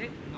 Okay.